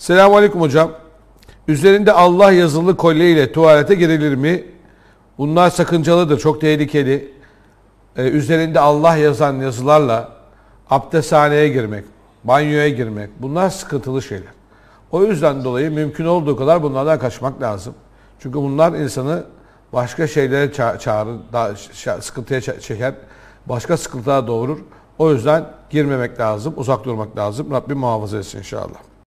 Selamun Aleyküm hocam. Üzerinde Allah yazılı kolye ile tuvalete girilir mi? Bunlar sakıncalıdır, çok tehlikeli. Ee, üzerinde Allah yazan yazılarla abdesthaneye girmek, banyoya girmek bunlar sıkıntılı şeyler. O yüzden dolayı mümkün olduğu kadar bunlardan kaçmak lazım. Çünkü bunlar insanı başka şeylere ça- çağırır, daha ş- sıkıntıya ç- çeker, başka sıkıntılara doğurur. O yüzden girmemek lazım, uzak durmak lazım. Rabbim muhafaza etsin inşallah.